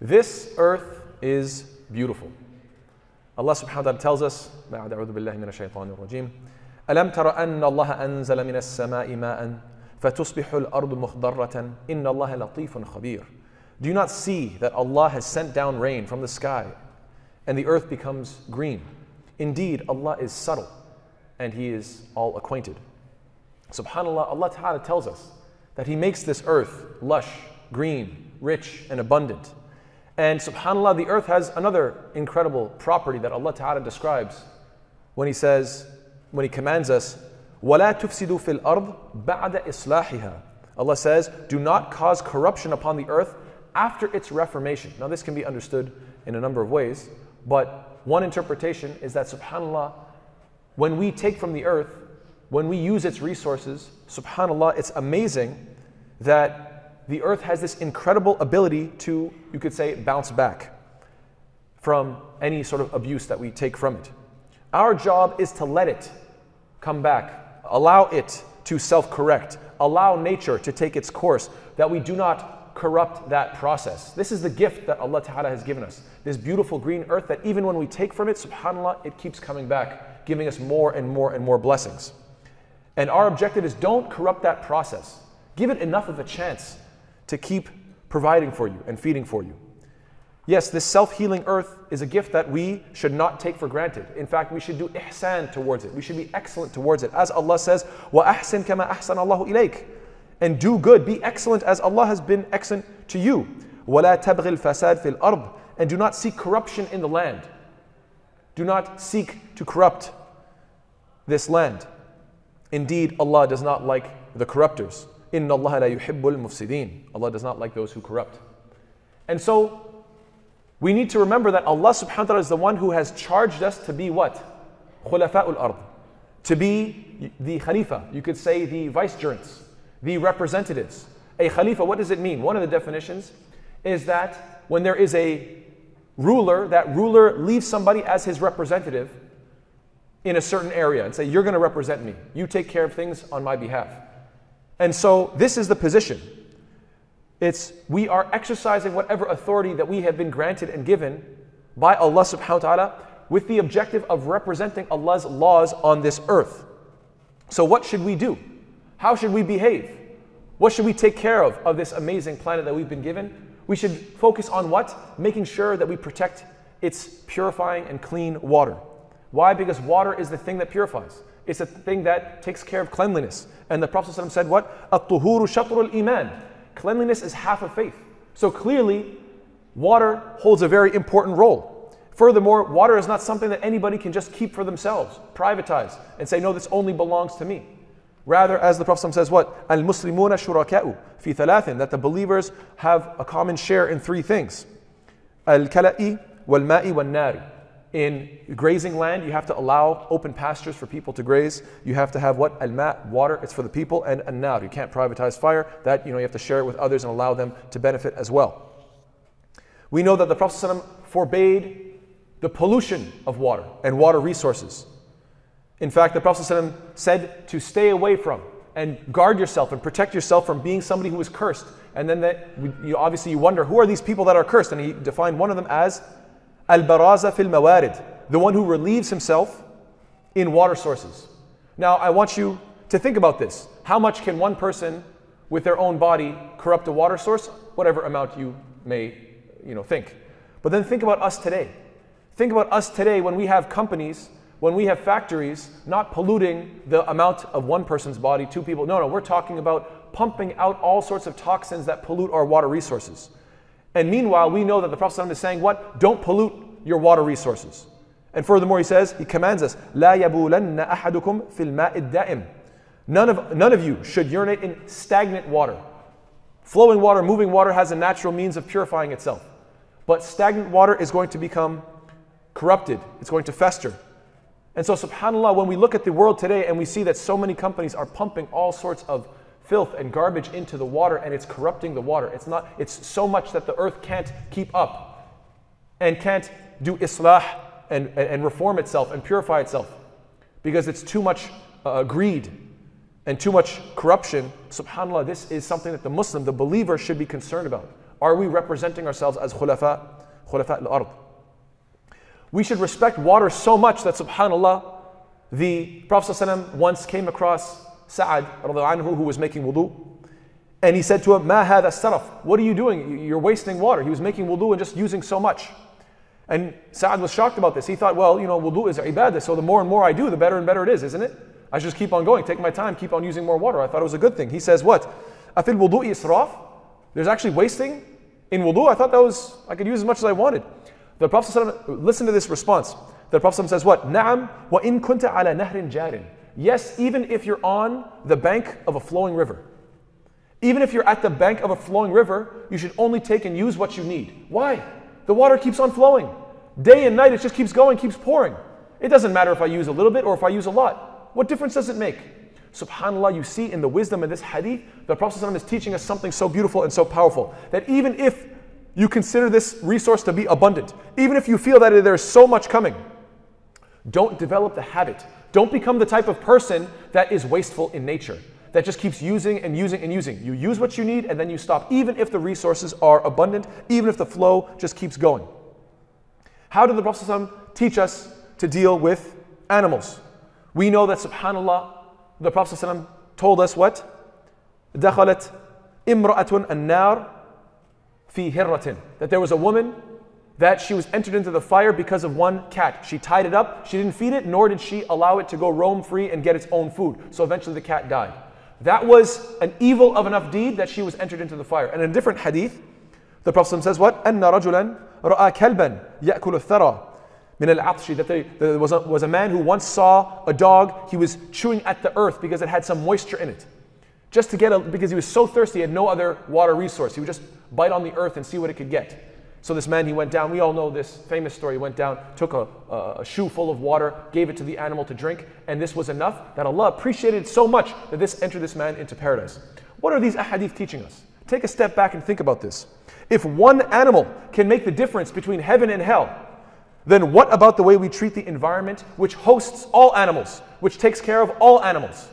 This earth is beautiful. Allah subhanahu wa ta'ala tells us, بعد أعوذ بالله من الشيطان الرجيم ألم تر أن الله أنزل من السماء ماء فتصبح الأرض مخضرة إن الله لطيف خبير Do you not see that Allah has sent down rain from the sky and the earth becomes green? Indeed, Allah is subtle and He is all acquainted. Subhanallah, Allah Ta'ala tells us that He makes this earth lush, green, rich, and abundant. And subhanAllah, the earth has another incredible property that Allah Ta'ala describes when He says, when He commands us, وَلَا تُفْسِدُوا فِي الْأَرْضِ بَعْدَ إِصْلَاحِهَا Allah says, do not cause corruption upon the earth after its reformation. Now, this can be understood in a number of ways, but one interpretation is that subhanAllah, when we take from the earth, when we use its resources, subhanAllah, it's amazing that the earth has this incredible ability to, you could say, bounce back from any sort of abuse that we take from it. Our job is to let it come back, allow it to self correct, allow nature to take its course, that we do not corrupt that process. This is the gift that Allah Ta'ala has given us. This beautiful green earth that even when we take from it, subhanAllah, it keeps coming back, giving us more and more and more blessings. And our objective is don't corrupt that process. Give it enough of a chance to keep providing for you and feeding for you. Yes, this self healing earth is a gift that we should not take for granted. In fact, we should do ihsan towards it. We should be excellent towards it. As Allah says, وَأَحْسِن كَمَا أَحْسَنَ اللَّهُ إِلَيْكَ And do good, be excellent as Allah has been excellent to you. وَلَا تَبْغِ الْفَسَادِ فِي الْأَرْضِ And do not seek corruption in the land. Do not seek to corrupt this land. Indeed, Allah does not like the corruptors. إِنَّ اللَّهَ لَا يُحِبُّ الْمُفْسِدِينَ Allah does not like those who corrupt. And so, we need to remember that Allah subhanahu wa ta'ala is the one who has charged us to be what? Khulafa'ul ard. To be the Khalifa. You could say the vicegerents, the representatives. A Khalifa, what does it mean? One of the definitions is that when there is a ruler, that ruler leaves somebody as his representative in a certain area and say, You're going to represent me. You take care of things on my behalf. And so this is the position. It's we are exercising whatever authority that we have been granted and given by Allah subhanahu wa ta'ala with the objective of representing Allah's laws on this earth. So what should we do? How should we behave? What should we take care of of this amazing planet that we've been given? We should focus on what? Making sure that we protect its purifying and clean water. Why? Because water is the thing that purifies. It's a thing that takes care of cleanliness. And the Prophet ﷺ said what? At-tuhuru shatrul iman. Cleanliness is half of faith. So clearly, water holds a very important role. Furthermore, water is not something that anybody can just keep for themselves, privatize, and say, no, this only belongs to me. Rather, as the Prophet ﷺ says, what? Al Muslimuna shuraka'u fi thalathin, that the believers have a common share in three things. Al kala'i wal ma'i wal nari. In grazing land, you have to allow open pastures for people to graze. You have to have what? Al ma, water, it's for the people, and an nar, you can't privatize fire. That, you know, you have to share it with others and allow them to benefit as well. We know that the Prophet ﷺ forbade the pollution of water and water resources. In fact, the Prophet ﷺ said to stay away from and guard yourself and protect yourself from being somebody who is cursed. And then that, you, obviously you wonder, who are these people that are cursed? And he defined one of them as al-baraza fil mawarid, the one who relieves himself in water sources. Now, I want you to think about this. How much can one person with their own body corrupt a water source? Whatever amount you may, you know, think. But then think about us today. Think about us today when we have companies, when we have factories not polluting the amount of one person's body, two people. No, no, we're talking about pumping out all sorts of toxins that pollute our water resources. And meanwhile, we know that the Prophet ﷺ is saying what? Don't pollute your water resources. And furthermore, he says, he commands us, لا يبولن أحدكم في الماء الدائم. None of, none of you should urinate in stagnant water. Flowing water, moving water has a natural means of purifying itself. But stagnant water is going to become corrupted, it's going to fester. And so, subhanAllah, when we look at the world today and we see that so many companies are pumping all sorts of filth and garbage into the water and it's corrupting the water, it's, not, it's so much that the earth can't keep up and can't do islah and, and, reform itself and purify itself because it's too much uh, greed and too much corruption. SubhanAllah, this is something that the Muslim, the believer, should be concerned about. Are we representing ourselves as khulafa, khulafa al-ard? We should respect water so much that subhanAllah, the Prophet ﷺ once came across Sa'ad anhu, who was making wudu. And he said to him, Ma hada saraf. What are you doing? You're wasting water. He was making wudu and just using so much. And Sa'ad was shocked about this. He thought, well, you know, wudu is ibadah, so the more and more I do, the better and better it is, isn't it? I should just keep on going, take my time, keep on using more water. I thought it was a good thing. He says, what? Afil wudu israf? There's actually wasting in wudu? I thought that was, I could use as much as I wanted. The Prophet listen to this response. The Prophet says what? Na'am wa in kunta ala nahrin jarin. Yes, even if you're on the bank of a flowing river. Even if you're at the bank of a flowing river, you should only take and use what you need. Why? The water keeps on flowing. Day and night, it just keeps going, keeps pouring. It doesn't matter if I use a little bit or if I use a lot. What difference does it make? SubhanAllah, you see in the wisdom of this hadith, the Prophet ﷺ is teaching us something so beautiful and so powerful that even if you consider this resource to be abundant, even if you feel that there's so much coming, don't develop the habit. Don't become the type of person that is wasteful in nature, that just keeps using and using and using. You use what you need and then you stop, even if the resources are abundant, even if the flow just keeps going. How did the Prophet ﷺ teach us to deal with animals? We know that, subhanAllah, the Prophet ﷺ told us what? دخلت امرأة النار fi hirratin. That there was a woman that she was entered into the fire because of one cat. She tied it up, she didn't feed it, nor did she allow it to go roam free and get its own food. So eventually the cat died. That was an evil of enough deed that she was entered into the fire. And in a different hadith, the Prophet says what? أن رجلا رأى كلبا يأكل الثرى من العطش that there was a, was a man who once saw a dog, he was chewing at the earth because it had some moisture in it. Just to get a, because he was so thirsty, he had no other water resource. He would just bite on the earth and see what it could get. So this man, he went down. We all know this famous story. He went down, took a, a, shoe full of water, gave it to the animal to drink, and this was enough that Allah appreciated so much that this entered this man into paradise. What are these ahadith teaching us? Take a step back and think about this. If one animal can make the difference between heaven and hell, then what about the way we treat the environment which hosts all animals, which takes care of all animals?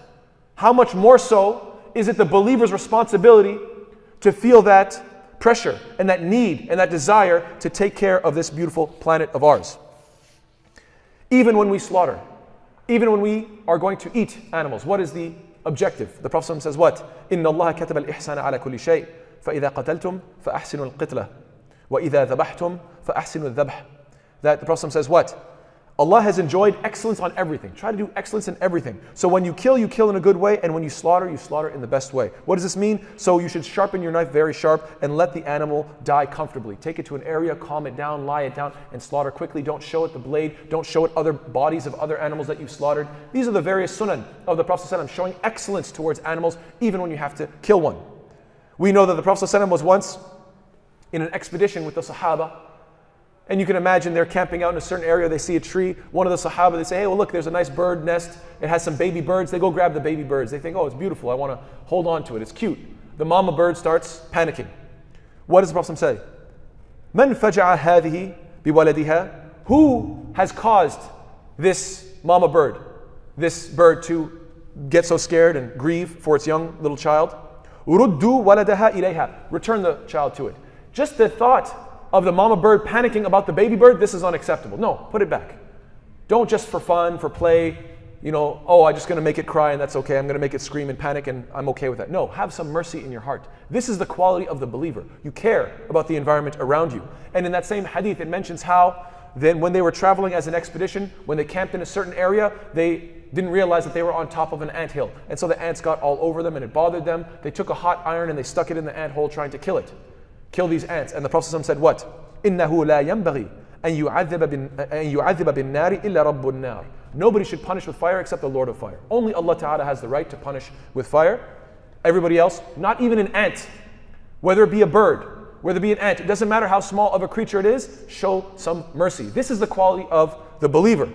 How much more so is it the believer's responsibility to feel that pressure and that need and that desire to take care of this beautiful planet of ours. Even when we slaughter, even when we are going to eat animals, what is the objective? The Prophet says what? إن الله كتب الإحسان على كل شيء فإذا قتلتم فأحسنوا القتلة وإذا ذبحتم فأحسنوا الذبح. That the Prophet says what? Allah has enjoyed excellence on everything. Try to do excellence in everything. So when you kill, you kill in a good way, and when you slaughter, you slaughter in the best way. What does this mean? So you should sharpen your knife very sharp and let the animal die comfortably. Take it to an area, calm it down, lie it down, and slaughter quickly. Don't show it the blade. Don't show it other bodies of other animals that you've slaughtered. These are the various sunan of the Prophet ﷺ, showing excellence towards animals, even when you have to kill one. We know that the Prophet ﷺ was once in an expedition with the Sahaba and you can imagine they're camping out in a certain area, they see a tree, one of the Sahaba, they say, hey, well, look, there's a nice bird nest, it has some baby birds. They go grab the baby birds. They think, oh, it's beautiful, I want to hold on to it, it's cute. The mama bird starts panicking. What does the Prophet say? Man faja'a hadhihi biwaladiha. Who has caused this mama bird, this bird to get so scared and grieve for its young little child? Uruddu waladaha ilayha. Return the child to it. Just the thought of the mama bird panicking about the baby bird, this is unacceptable. No, put it back. Don't just for fun, for play, you know, oh, I'm just going to make it cry and that's okay. I'm going to make it scream and panic and I'm okay with that. No, have some mercy in your heart. This is the quality of the believer. You care about the environment around you. And in that same hadith, it mentions how then when they were traveling as an expedition, when they camped in a certain area, they didn't realize that they were on top of an ant hill. And so the ants got all over them and it bothered them. They took a hot iron and they stuck it in the ant hole trying to kill it kill these ants. And the Prophet said, What? إِنَّهُ لَا يَنْبَغِي أن يعذب بالنار إلا رب النار. Nobody should punish with fire except the Lord of fire. Only Allah Ta'ala has the right to punish with fire. Everybody else, not even an ant, whether it be a bird, whether it be an ant, it doesn't matter how small of a creature it is, show some mercy. This is the quality of the believer.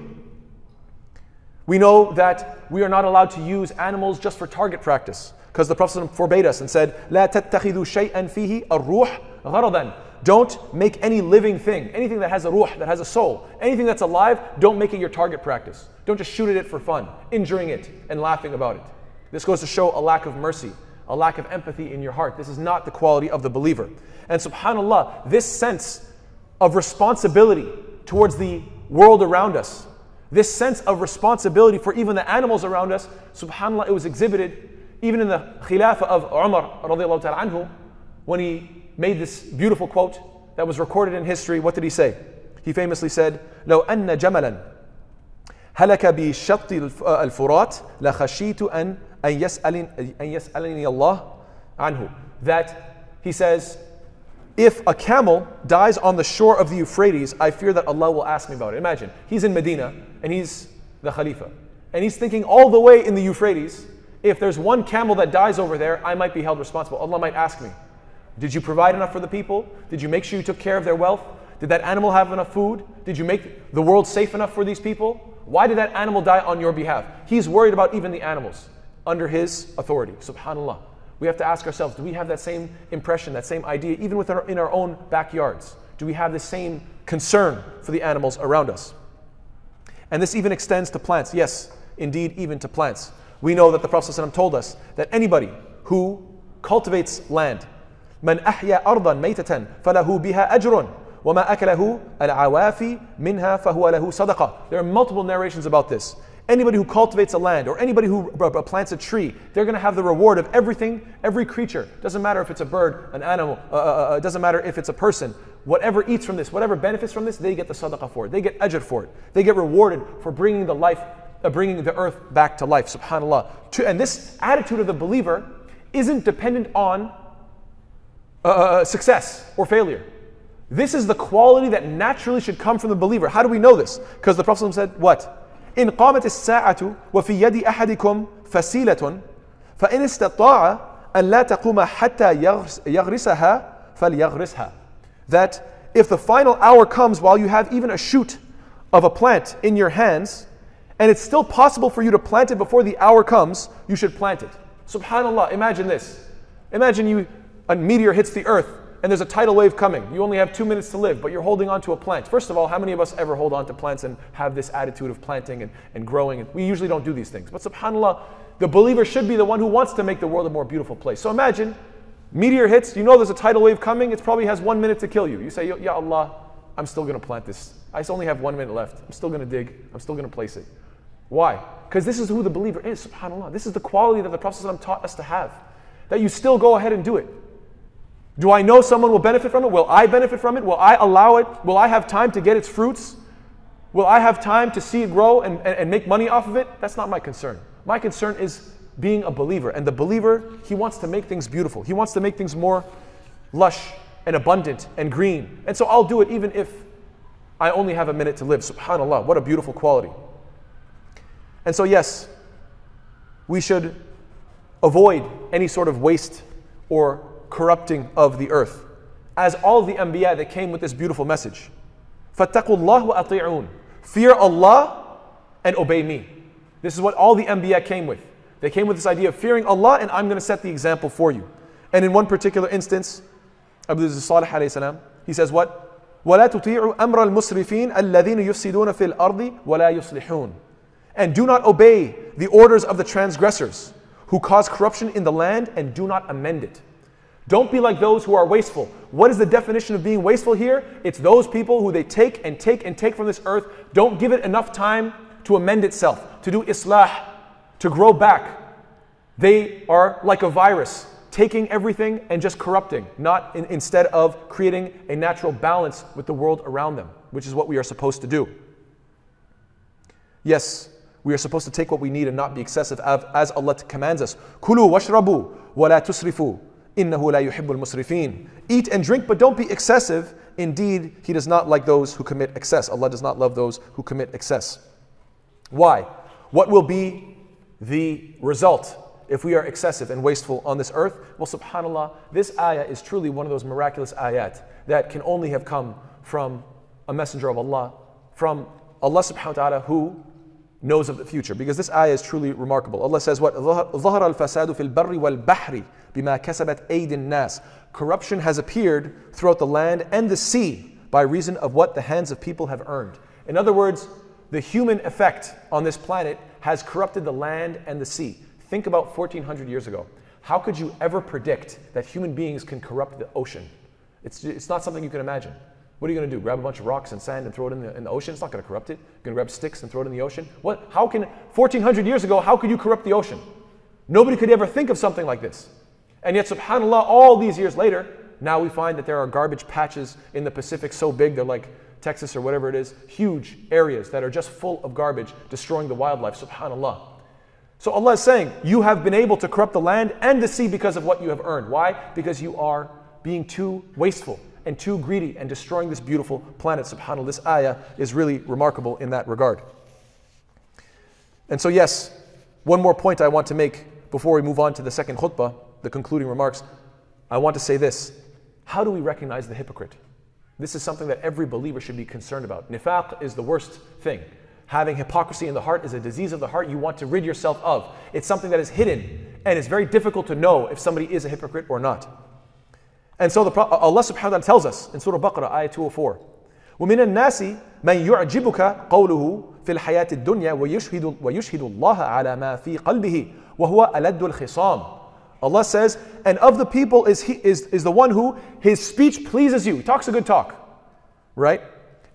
We know that we are not allowed to use animals just for target practice. Because the Prophet forbade us and said, لا تتخذوا شيئا فيه الروح غرضا. Don't make any living thing, anything that has a ruh, that has a soul, anything that's alive, don't make it your target practice. Don't just shoot at it for fun, injuring it and laughing about it. This goes to show a lack of mercy, a a lack of empathy in your heart. This is not the quality of the believer. And subhanAllah, this sense of responsibility towards the world around us, this sense of responsibility for even the animals around us, subhanAllah, it was exhibited even in the Khilafah of Umar radiallahu ta'ala anhu, when he made this beautiful quote that was recorded in history, what did he say? He famously said, لو أن جملا هلك بشط الفرات لخشيت أن أن يسألني أن يسألني الله عنه. That he says, if a camel dies on the shore of the Euphrates, I fear that Allah will ask me about it. Imagine, he's in Medina and he's the Khalifa. And he's thinking all the way in the Euphrates, if there's one camel that dies over there, I might be held responsible. Allah might ask me, Did you provide enough for the people? Did you make sure you took care of their wealth? Did that animal have enough food? Did you make the world safe enough for these people? Why did that animal die on your behalf? He's worried about even the animals under his authority. Subhanallah. We have to ask ourselves do we have that same impression, that same idea, even within our, in our own backyards? Do we have the same concern for the animals around us? And this even extends to plants. Yes, indeed, even to plants. We know that the Prophet ﷺ told us that anybody who cultivates land, من أحيا أرضا ميتة فله بها أجر وما أكله العوافي منها فهو له صدقة. There are multiple narrations about this. Anybody who cultivates a land or anybody who plants a tree, they're going to have the reward of everything, every creature. Doesn't matter if it's a bird, an animal, uh, uh, uh, doesn't matter if it's a person. Whatever eats from this, whatever benefits from this, they get the sadaqah for it. They get ajr for it. They get rewarded for bringing the life, uh, bringing the earth back to life. Subhanallah. And this attitude of the believer isn't dependent on uh, uh, success or failure. This is the quality that naturally should come from the believer. How do we know this? Because the Prophet said, what? إن قامت الساعة وفي يد أحدكم فسيلة فإن استطاع أن لا تقوم حتى يغرسها فليغرسها. That if the final hour comes while you have even a shoot of a plant in your hands, and it's still possible for you to plant it before the hour comes, you should plant it. Subhanallah, imagine this. Imagine you a meteor hits the earth and there's a tidal wave coming. You only have two minutes to live, but you're holding on to a plant. First of all, how many of us ever hold on to plants and have this attitude of planting and, and growing? And We usually don't do these things. But subhanAllah, the believer should be the one who wants to make the world a more beautiful place. So imagine, meteor hits, you know there's a tidal wave coming, it probably has one minute to kill you. You say, Ya Allah, I'm still going to plant this. I only have one minute left. I'm still going to dig. I'm still going to place it. Why? Because this is who the believer is, subhanAllah. This is the quality that the Prophet ﷺ taught us to have. That you still go ahead and do it. Do I know someone will benefit from it? Will I benefit from it? Will I allow it? Will I have time to get its fruits? Will I have time to see it grow and, and, and make money off of it? That's not my concern. My concern is being a believer. And the believer, he wants to make things beautiful. He wants to make things more lush and abundant and green. And so I'll do it even if I only have a minute to live. SubhanAllah, what a beautiful quality. And so, yes, we should avoid any sort of waste or corrupting of the earth. As all the Anbiya that came with this beautiful message. فَاتَّقُوا اللَّهُ وَأَطِيعُونَ Fear Allah and obey me. This is what all the Anbiya came with. They came with this idea of fearing Allah and I'm going to set the example for you. And in one particular instance, Abu Salih alayhi salam, he says what? وَلَا تُطِيعُوا أَمْرَ الْمُسْرِفِينَ الَّذِينَ يُفْسِدُونَ فِي الْأَرْضِ وَلَا يُصْلِحُونَ and do not obey the orders of the transgressors who cause corruption in the land and do not amend it. Don't be like those who are wasteful. What is the definition of being wasteful here? It's those people who they take and take and take from this earth, don't give it enough time to amend itself, to do islah, to grow back. They are like a virus, taking everything and just corrupting, not in, instead of creating a natural balance with the world around them, which is what we are supposed to do. Yes, we are supposed to take what we need and not be excessive as Allah commands us. Kulu washrabu wa la tusrifu. Innahu la yuhibbul musrifin. Eat and drink, but don't be excessive. Indeed, He does not like those who commit excess. Allah does not love those who commit excess. Why? What will be the result if we are excessive and wasteful on this earth? Well, subhanAllah, this ayah is truly one of those miraculous ayat that can only have come from a messenger of Allah, from Allah subhanahu wa ta'ala who knows of the future because this ayah is truly remarkable. Allah says what? ظهر الفساد في البر والبحر بما كسبت أيدي الناس. Corruption has appeared throughout the land and the sea by reason of what the hands of people have earned. In other words, the human effect on this planet has corrupted the land and the sea. Think about 1400 years ago. How could you ever predict that human beings can corrupt the ocean? It's, it's not something you can imagine. What are you going to do? Grab a bunch of rocks and sand and throw it in the, in the ocean? It's not going to corrupt it. You're going to grab sticks and throw it in the ocean? What? How can, 1400 years ago, how could you corrupt the ocean? Nobody could ever think of something like this. And yet, subhanAllah, all these years later, now we find that there are garbage patches in the Pacific so big, they're like Texas or whatever it is, huge areas that are just full of garbage, destroying the wildlife, subhanAllah. So Allah is saying, You have been able to corrupt the land and the sea because of what you have earned. Why? Because you are being too wasteful and too greedy and destroying this beautiful planet. SubhanAllah, this ayah is really remarkable in that regard. And so, yes, one more point I want to make before we move on to the second khutbah, the concluding remarks. I want to say this How do we recognize the hypocrite? This is something that every believer should be concerned about. Nifaq is the worst thing. Having hypocrisy in the heart is a disease of the heart you want to rid yourself of. It's something that is hidden, and it's very difficult to know if somebody is a hypocrite or not. And so the, Allah subhanahu wa ta'ala tells us in Surah Baqarah, ayah 204, ومن الناس من يعجبك قوله في الحياة الدنيا ويشهد, ويشهد الله على ما في قلبه وهو ألد الخصام Allah says, and of the people is, he, is, is the one who his speech pleases you. He talks a good talk, right?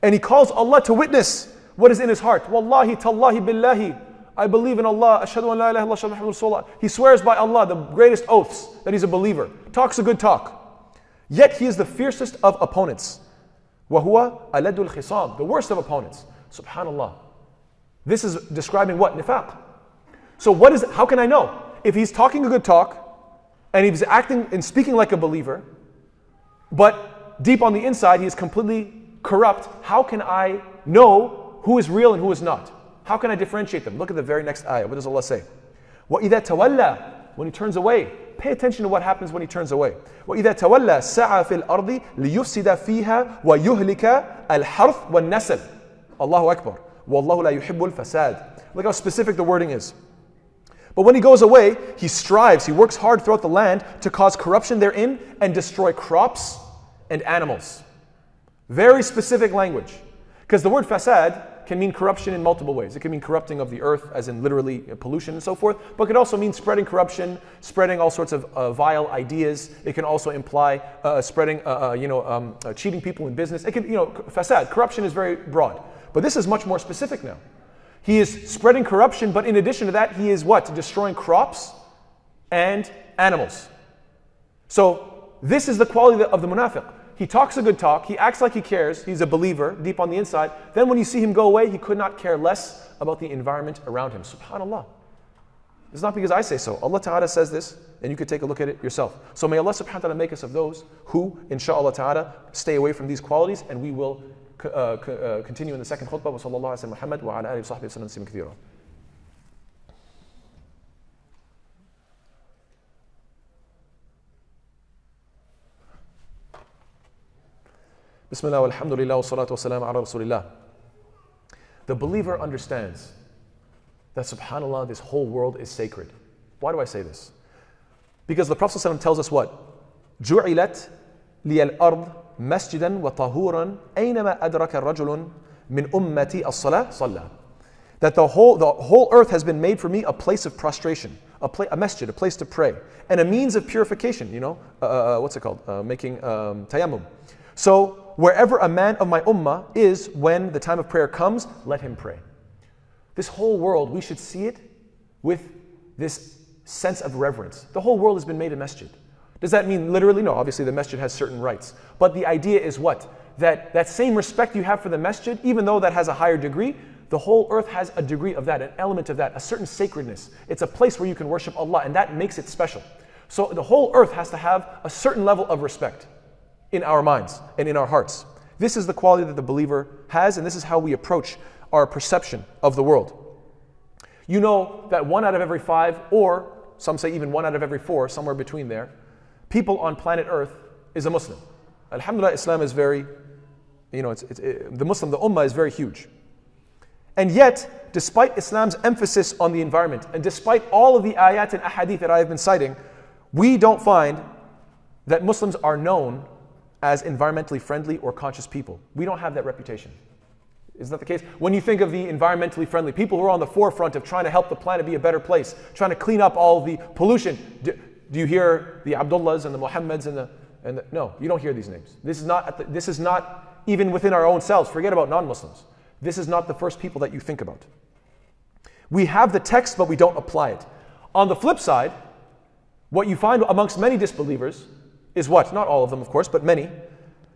And he calls Allah to witness what is in his heart. Wallahi, tallahi, billahi. I believe in Allah. Ashhadu an la ilaha illallah, He swears by Allah the greatest oaths that he's a believer. Talks a good talk. Yet he is the fiercest of opponents. وَهُوَ أَلَدُ الْخِصَامِ The worst of opponents. Subhanallah. This is describing what? Nifaq. So what is, how can I know? If he's talking a good talk, and he's acting and speaking like a believer, but deep on the inside he is completely corrupt, how can I know who is real and who is not? How can I differentiate them? Look at the very next ayah. What does Allah say? وَإِذَا تَوَلَّى When he turns away, Pay attention to what happens when he turns away. وإذا تولى سعى في الأرض ليفسد فيها ويهلك الحرث والنسل. الله أكبر. والله لا يحب الفساد. Look how specific the wording is. But when he goes away, he strives, he works hard throughout the land to cause corruption therein and destroy crops and animals. Very specific language. Because the word fasad can mean corruption in multiple ways. It can mean corrupting of the earth, as in literally pollution and so forth, but it could also mean spreading corruption, spreading all sorts of uh, vile ideas. It can also imply uh, spreading, uh, uh you know, um, uh, cheating people in business. It can, you know, fasad. corruption is very broad. But this is much more specific now. He is spreading corruption, but in addition to that, he is what? Destroying crops and animals. So this is the quality of the munafiq. He talks a good talk. He acts like he cares. He's a believer deep on the inside. Then when you see him go away, he could not care less about the environment around him. Subhanallah. It's not because I say so. Allah Ta'ala says this, and you could take a look at it yourself. So may Allah subhanahu wa ta'ala make us of those who, inshallah ta'ala, stay away from these qualities, and we will uh, uh, continue in the second khutbah. Wa sallallahu alayhi wa Bismillah, alhamdulillah, wa salatu wa salam ala rasulillah. The believer understands that subhanAllah, this whole world is sacred. Why do I say this? Because the Prophet ﷺ tells us what? جُعِلَتْ لِيَ الْأَرْض مَسْجِدًا وَطَهُورًا أَيْنَمَا أَدْرَكَ الرَّجُلٌ مِنْ أُمَّتِي الصَّلَاةِ صَلَّى That the whole, the whole earth has been made for me a place of prostration, a, pla- a masjid, a place to pray, and a means of purification, you know, uh, uh, uh what's it called? Uh, making um, tayammum. So wherever a man of my ummah is when the time of prayer comes, let him pray. This whole world, we should see it with this sense of reverence. The whole world has been made a masjid. Does that mean literally? No, obviously the masjid has certain rights. But the idea is what? That that same respect you have for the masjid, even though that has a higher degree, the whole earth has a degree of that, an element of that, a certain sacredness. It's a place where you can worship Allah, and that makes it special. So the whole earth has to have a certain level of respect in our minds and in our hearts. This is the quality that the believer has, and this is how we approach our perception of the world. You know that one out of every five, or some say even one out of every four, somewhere between there, people on planet Earth is a Muslim. Alhamdulillah, Islam is very, you know, it's, it's, it, the Muslim, the Ummah is very huge. And yet, despite Islam's emphasis on the environment, and despite all of the ayat and ahadith that I have been citing, we don't find that Muslims are known as environmentally friendly or conscious people. We don't have that reputation. Is that the case? When you think of the environmentally friendly, people who are on the forefront of trying to help the planet be a better place, trying to clean up all the pollution, Do you hear the Abdullahs and the Muhammads and the, and the no, you don't hear these names. This is not, the, this is not even within our own selves. Forget about non-Muslims. This is not the first people that you think about. We have the text, but we don't apply it. On the flip side, what you find amongst many disbelievers is what? Not all of them, of course, but many.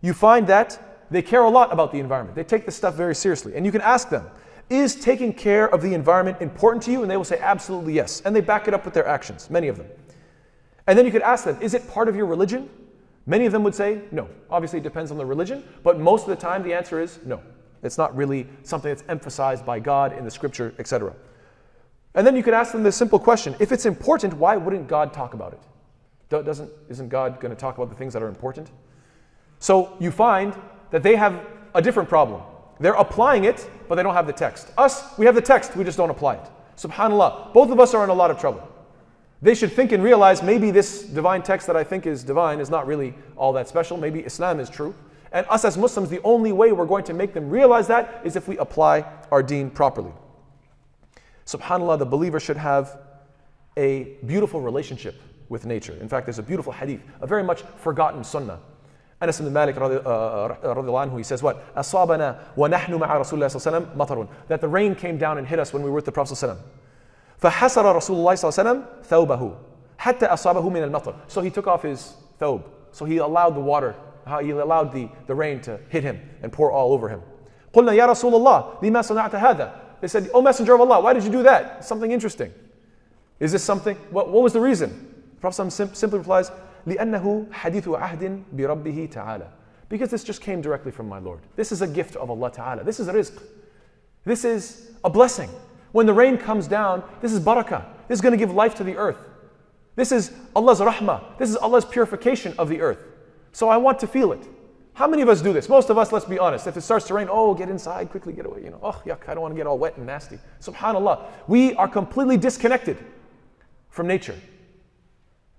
You find that they care a lot about the environment. They take this stuff very seriously. And you can ask them, is taking care of the environment important to you? And they will say, absolutely yes. And they back it up with their actions, many of them. And then you could ask them, is it part of your religion? Many of them would say no. Obviously, it depends on the religion, but most of the time the answer is no. It's not really something that's emphasized by God in the scripture, etc. And then you could ask them this simple question if it's important, why wouldn't God talk about it? Doesn't, isn't God going to talk about the things that are important? So you find that they have a different problem. They're applying it, but they don't have the text. Us, we have the text, we just don't apply it. SubhanAllah, both of us are in a lot of trouble. They should think and realize maybe this divine text that I think is divine is not really all that special. Maybe Islam is true. And us as Muslims, the only way we're going to make them realize that is if we apply our deen properly. SubhanAllah, the believer should have a beautiful relationship with nature. In fact, there's a beautiful hadith, a very much forgotten sunnah. Anas ibn Malik uh, anhu, he says what? أصابنا ونحن مع رسول الله صلى الله عليه وسلم مطر. That the rain came down and hit us when we were with the Prophet صلى الله عليه وسلم. فحسر رسول الله صلى الله عليه وسلم ثوبه حتى أصابه من المطر. So he took off his thobe. So he allowed the water, he allowed the, the rain to hit him and pour all over him. قلنا يا رسول الله لما صنعت هذا they said, Oh Messenger of Allah, why did you do that? Something interesting. Is this something? What, what was the reason? The Prophet sim- simply replies, لأنه حديث عهد بربه تعالى. Because this just came directly from my Lord. This is a gift of Allah Ta'ala. This is a rizq. This is a blessing. When the rain comes down, this is barakah. This is going to give life to the earth. This is Allah's rahmah. This is Allah's purification of the earth. So I want to feel it. How many of us do this? Most of us, let's be honest. If it starts to rain, oh, get inside, quickly get away. You know, oh, yuck, I don't want to get all wet and nasty. Subhanallah. We are completely disconnected from nature.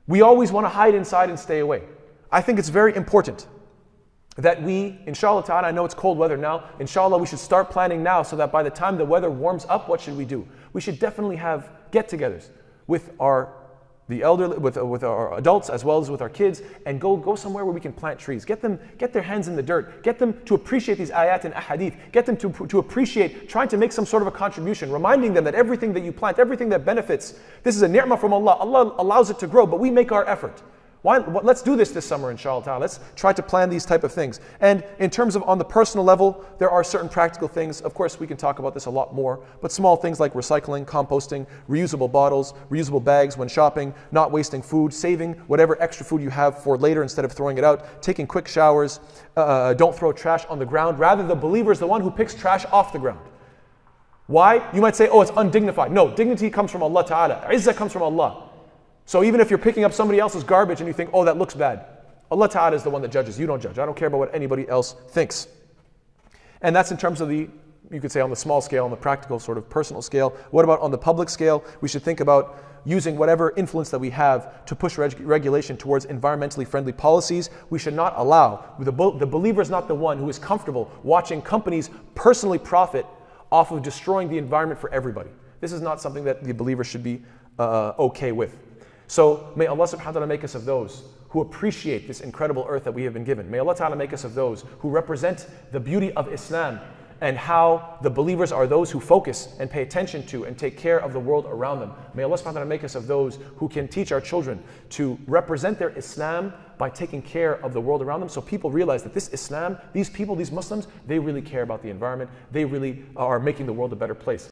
We always want to hide inside and stay away. I think it's very important that we, inshallah ta'ala, I know it's cold weather now, inshallah, we should start planning now so that by the time the weather warms up, what should we do? We should definitely have get togethers with our the elderly, with, uh, with our adults as well as with our kids, and go, go somewhere where we can plant trees. Get them, get their hands in the dirt. Get them to appreciate these ayat and ahadith. Get them to, to appreciate trying to make some sort of a contribution, reminding them that everything that you plant, everything that benefits, this is a ni'mah from Allah. Allah allows it to grow, but we make our effort. Why, let's do this this summer, inshallah. Let's try to plan these type of things. And in terms of on the personal level, there are certain practical things. Of course, we can talk about this a lot more, but small things like recycling, composting, reusable bottles, reusable bags when shopping, not wasting food, saving whatever extra food you have for later instead of throwing it out, taking quick showers, uh, uh don't throw trash on the ground. Rather, the believer is the one who picks trash off the ground. Why? You might say, oh, it's undignified. No, dignity comes from Allah Ta'ala. Izzah comes from Allah. So even if you're picking up somebody else's garbage and you think, oh, that looks bad, Allah Ta'ala is the one that judges. You don't judge. I don't care about what anybody else thinks. And that's in terms of the, you could say on the small scale, on the practical sort of personal scale. What about on the public scale? We should think about using whatever influence that we have to push reg- regulation towards environmentally friendly policies. We should not allow, the, the believer is not the one who is comfortable watching companies personally profit off of destroying the environment for everybody. This is not something that the believer should be uh, okay with. So may Allah subhanahu wa ta'ala make us of those who appreciate this incredible earth that we have been given. May Allah ta'ala make us of those who represent the beauty of Islam and how the believers are those who focus and pay attention to and take care of the world around them. May Allah subhanahu wa ta'ala make us of those who can teach our children to represent their Islam by taking care of the world around them so people realize that this Islam, these people, these Muslims, they really care about the environment. They really are making the world a better place.